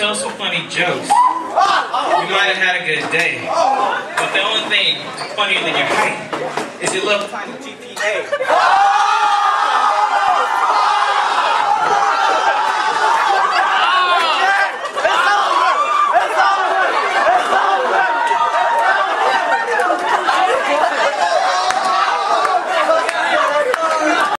tell some funny jokes. You might have had a good day. But the only thing funnier than your height is your little tiny GPA.